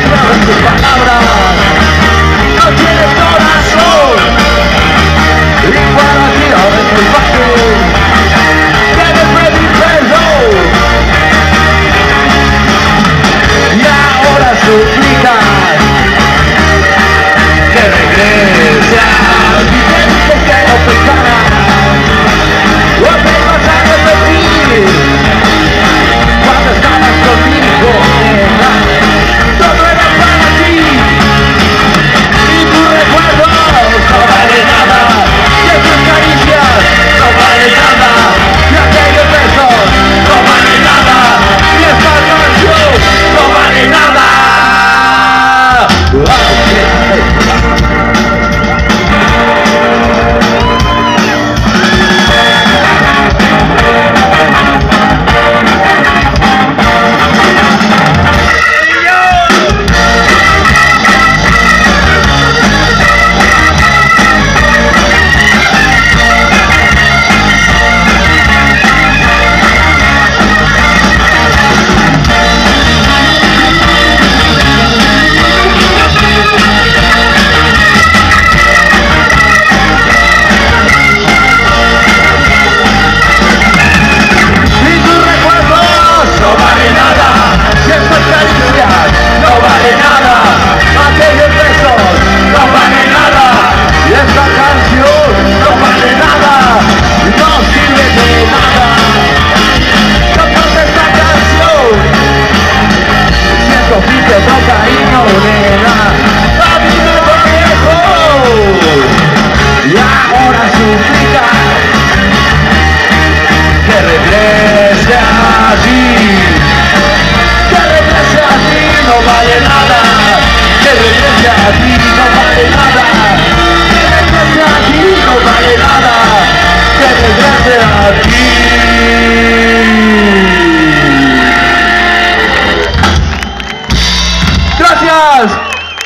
palabras. Nobody